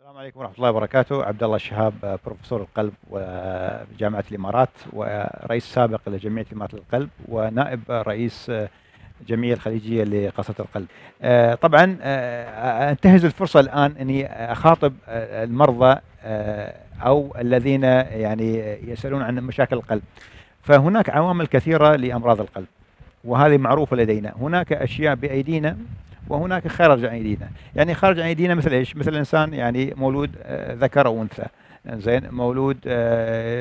السلام عليكم ورحمة الله وبركاته. عبد الله الشهاب بروفيسور القلب وجامعة الإمارات ورئيس سابق لجمعية الإمارات للقلب ونائب رئيس الجمعية الخليجية لقصة القلب. آه، طبعا آه، انتهز الفرصة الآن أني أخاطب المرضى آه، أو الذين يعني يسألون عن مشاكل القلب. فهناك عوامل كثيرة لأمراض القلب وهذه معروفة لدينا. هناك أشياء بأيدينا وهناك خارج عن أيدينا. يعني خارج عن أيدينا مثل إيش؟ مثل الانسان يعني مولود ذكر أو أنثى. زين مولود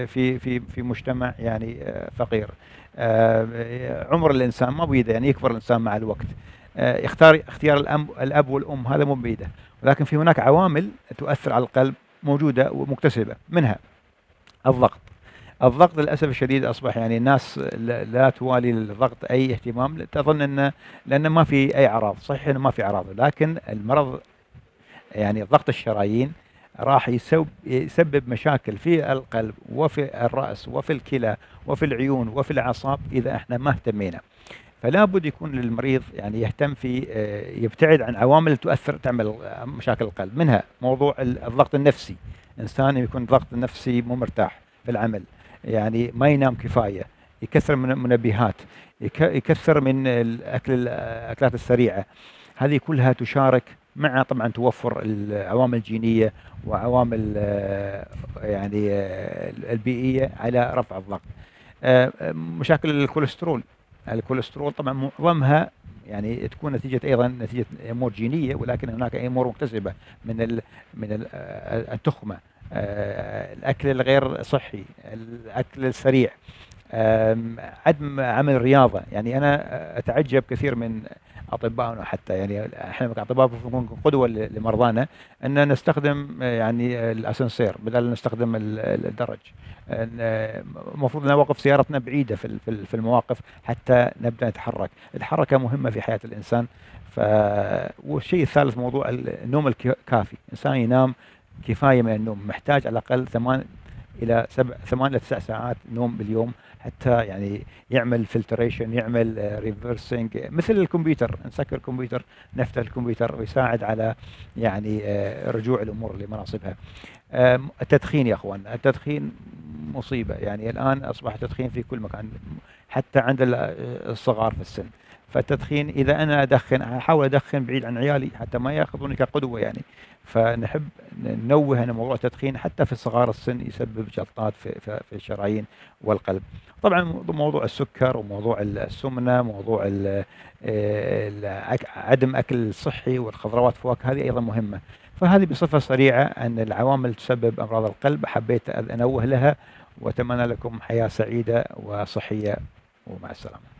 في في في مجتمع يعني فقير. عمر الإنسان ما بيده يعني يكبر الإنسان مع الوقت. يختار اختيار الأب والأم هذا مو بيده ولكن في هناك عوامل تؤثر على القلب موجودة ومكتسبة منها الضغط. الضغط للأسف الشديد أصبح يعني الناس لا توالي الضغط أي اهتمام تظن انه لأنه ما في أي أعراض صحيح أنه ما في أعراض لكن المرض يعني ضغط الشرايين راح يسبب يسبب مشاكل في القلب وفي الرأس وفي الكلى وفي العيون وفي الأعصاب إذا إحنا ما اهتمينا. فلا بد يكون للمريض يعني يهتم في يبتعد عن عوامل تؤثر تعمل مشاكل القلب منها موضوع الضغط النفسي. إنسان يكون الضغط النفسي مو مرتاح في العمل. يعني ما ينام كفاية يكثر من المنبهات يكثر من الاكل الأكلات السريعة. هذه كلها تشارك مع طبعا توفر العوامل الجينية وعوامل يعني البيئية على رفع الضغط. مشاكل الكوليسترول. الكوليسترول طبعا معظمها يعني تكون نتيجة أيضا نتيجة أمور جينية ولكن هناك أمور مكتسبة من من التخمة. الأكل الغير صحي الأكل السريع عدم عمل رياضة. يعني أنا أتعجب كثير من أطبائنا حتى. يعني إحنا كأطباء نكون قدوة لمرضانا أن نستخدم يعني الأسانسير بدل نستخدم الدرج. المفروض نوقف سيارتنا بعيدة في المواقف حتى نبدأ نتحرك. الحركة مهمة في حياة الإنسان. ف والشيء الثالث موضوع النوم الكافي الإنسان ينام كفاية من النوم محتاج على الأقل ثمان إلى سبع ثمان إلى تسع ساعات نوم باليوم حتى يعني يعمل filtration يعمل refreshing مثل الكمبيوتر نسكر الكمبيوتر نفتح الكمبيوتر ويساعد على يعني رجوع الأمور لمناصبها التدخين يا أخوان التدخين مصيبة. يعني الآن أصبح التدخين في كل مكان حتى عند الصغار في السن. فالتدخين إذا أنا أدخن أحاول أدخن بعيد عن عيالي حتى ما يأخذوني كقدوة يعني فنحب ننوه أن موضوع التدخين حتى في صغار السن يسبب جلطات في في الشرايين والقلب. طبعا موضوع السكر وموضوع السمنة، موضوع عدم أكل صحي والخضروات والفواكه هذه أيضا مهمة. فهذه بصفة سريعة أن العوامل تسبب أمراض القلب حبيت أنوه لها وأتمنى لكم حياة سعيدة وصحية ومع السلامة.